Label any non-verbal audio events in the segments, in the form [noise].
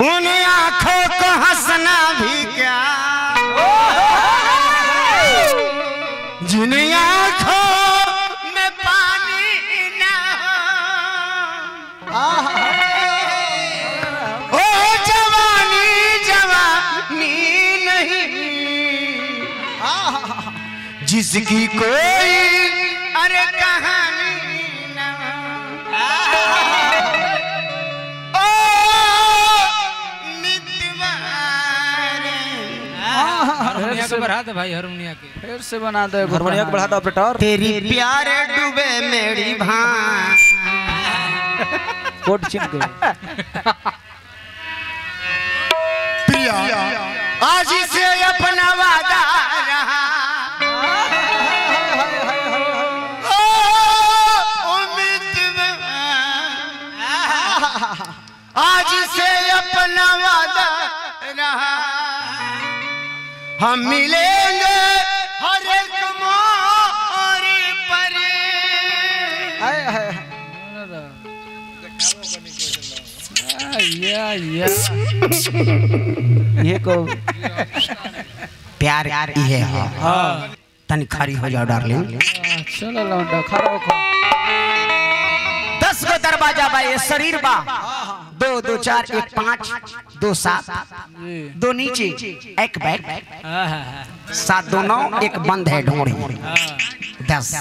उन आँखों को हंसना भी क्या जिन आँखों में पानी ना हो। ओ जवानी जवानी नहीं जिसकी कोई, अरे कहानी हारमोनिया के बढ़ा दे भाई हारमोनिया के। फिर से बना दे हारमोनिया को बढ़ा दो ऑपरेटर तेरी प्यार डूबे मेरी भां कोट चिप [laughs] हम मिलेंगे हर एक मोड़ पर। या या ये को प्यार ये है हाँ। तनी खड़ी हो जाओ डार्लिंग। चलो लौंडा खड़ा हो दस गो दरवाज़ा बा ये शरीर बा। दो दो चार एक पाँच दो सात दो नीचे एक हाँ हाँ सात दो नौ एक बंद है ढोड़ी दस।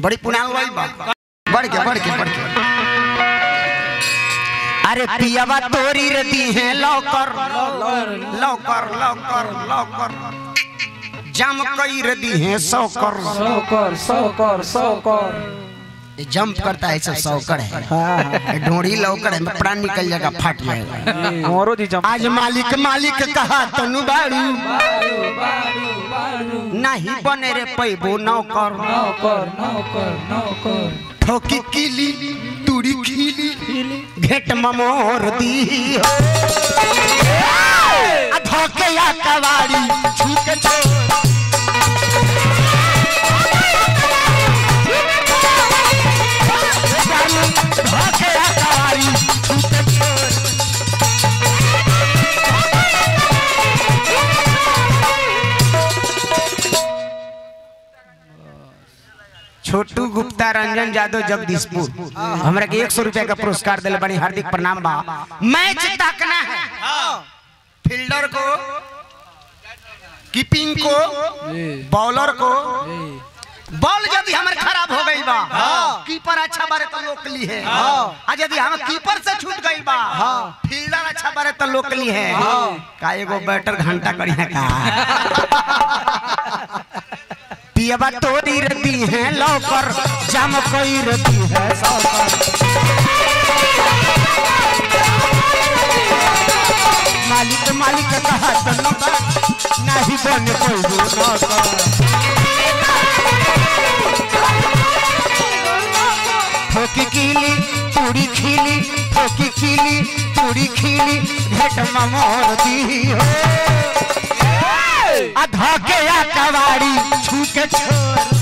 बड़ी पुनाल वाली बा बढ़ के बढ़ के बढ़ के अरे पियावा तोरी रदी है लौकर। लौकर लौकर लौकर जम कई रदी है सौकर। सौकर सौकर सौ कर सौ कर ये जंप करता है सब सौकर है। हाँ ढोड़ी लौकर है प्राण निकल जाएगा फट जाएगा। जी जम आज मालिक मालिक कहा तनु बारू नहीं बने रे पैबो नौकर नौकर नौकर नौकर ठोकी कीली तुड़ी खीली घेट ममोर दी हो। आ धोके या कवाड़ी छूके छोड़ छोटू गुप्ता रंजन यादव जगदीशपुर। हमरा के एक सौ रुपया का पुरस्कार दिल बड़ी हार्दिक प्रणाम बा। मैच तकना है। फील्डर को कीपिंग को बॉलर को बॉल यदि हमर खराब हो गई बा कीपर अच्छा बारे तो लोकली है। आ यदि हम कीपर से छूट गई बा फील्डर अच्छा बारे तो लोकली है। का एगो बैटर घंटा करी है का? [laughs] पियबा तोरी रती है लौकर, जम कोई रती है मालिक मालिक कहा नहीं बन कोई ठोकी कीली पूरी खीली, ठोकी कीली पूरी खीली, घेट ममोर दी हो। अधा के या कवाड़ी छू के छोड़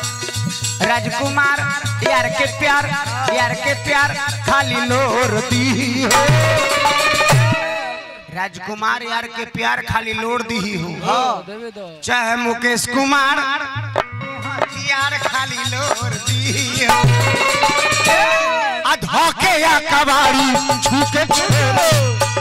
राजकुमार, यार के प्यार, यार के प्यार, खाली लोरती हो। राजकुमार, यार के प्यार, खाली लोड़ दी हो। देवे चाहे मुकेश कुमार, यार खाली लोड़ दी हो। आ धोके या कबाड़ी छूके छोड़ो।